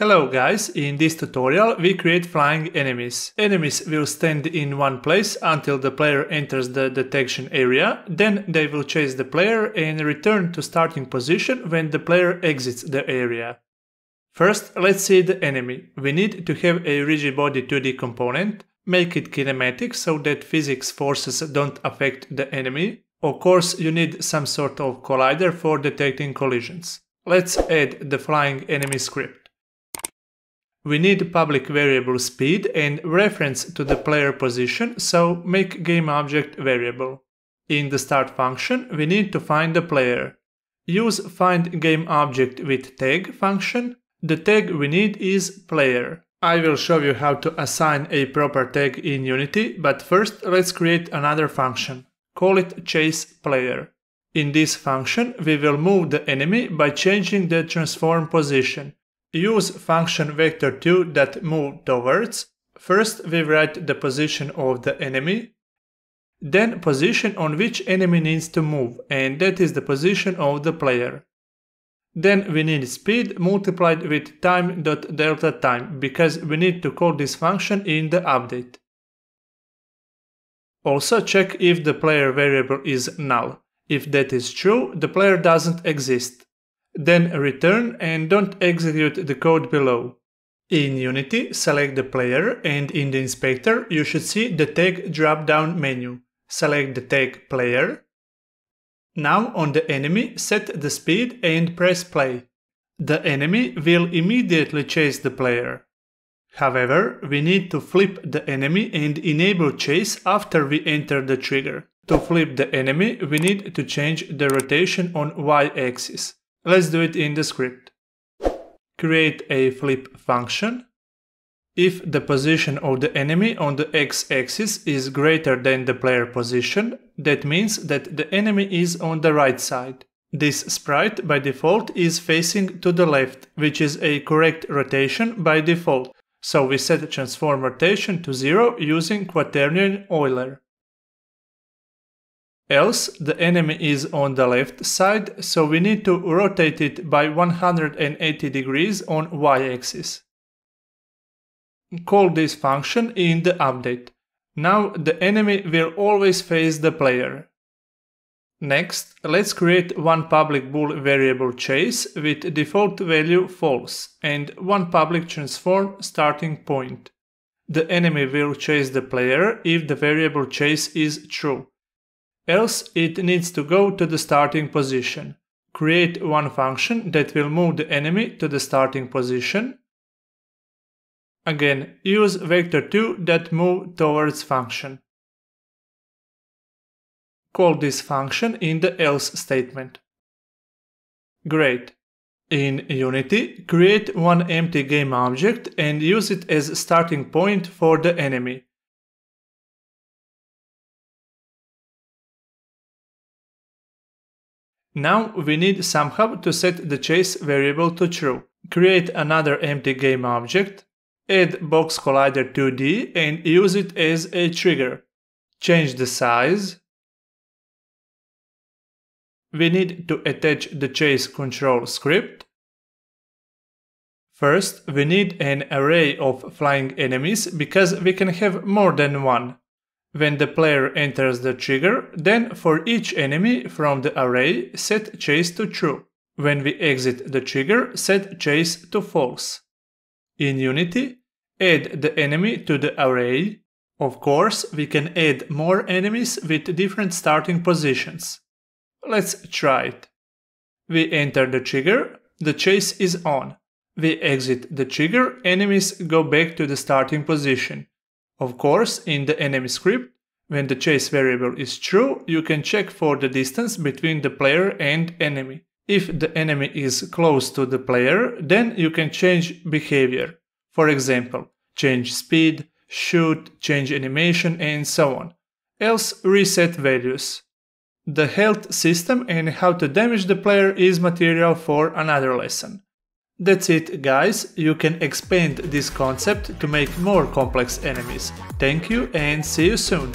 Hello guys, in this tutorial we create flying enemies. Enemies will stand in one place until the player enters the detection area, then they will chase the player and return to starting position when the player exits the area. First, let's see the enemy. We need to have a rigid body 2D component, make it kinematic so that physics forces don't affect the enemy. Of course, you need some sort of collider for detecting collisions. Let's add the flying enemy script. We need public variable speed and reference to the player position, so make GameObject variable. In the start function, we need to find the player. Use find GameObject with tag function. The tag we need is player. I will show you how to assign a proper tag in Unity, but first let's create another function. Call it chase player. In this function, we will move the enemy by changing the transform position. Use function vector2.move towards. First we write the position of the enemy, then position on which enemy needs to move, and that is the position of the player. Then we need speed multiplied with time.delta time, because we need to call this function in the update. Also check if the player variable is null. If that is true, the player doesn't exist. Then return and don't execute the code below. In Unity, select the player and in the inspector you should see the tag drop-down menu. Select the tag player. Now on the enemy set the speed and press play. The enemy will immediately chase the player. However, we need to flip the enemy and enable chase after we enter the trigger. To flip the enemy, we need to change the rotation on y-axis. Let's do it in the script. Create a flip function. If the position of the enemy on the x-axis is greater than the player position, that means that the enemy is on the right side. This sprite by default is facing to the left, which is a correct rotation by default, so we set transform rotation to 0 using quaternion Euler. Else the enemy is on the left side, so we need to rotate it by 180 degrees on y-axis. Call this function in the update. Now the enemy will always face the player. Next, let's create one public bool variable chase with default value false and one public transform starting point. The enemy will chase the player if the variable chase is true else it needs to go to the starting position. Create one function that will move the enemy to the starting position. Again, use vector2.move towards function. Call this function in the else statement. Great. In Unity, create one empty game object and use it as starting point for the enemy. Now we need somehow to set the chase variable to true. Create another empty game object, add box collider 2D and use it as a trigger. Change the size. We need to attach the chase control script. First, we need an array of flying enemies because we can have more than one. When the player enters the trigger, then for each enemy from the array set chase to true. When we exit the trigger, set chase to false. In Unity, add the enemy to the array. Of course, we can add more enemies with different starting positions. Let's try it. We enter the trigger, the chase is on. We exit the trigger, enemies go back to the starting position. Of course, in the enemy script, when the chase variable is true, you can check for the distance between the player and enemy. If the enemy is close to the player, then you can change behavior. For example, change speed, shoot, change animation and so on. Else reset values. The health system and how to damage the player is material for another lesson. That's it guys, you can expand this concept to make more complex enemies. Thank you and see you soon!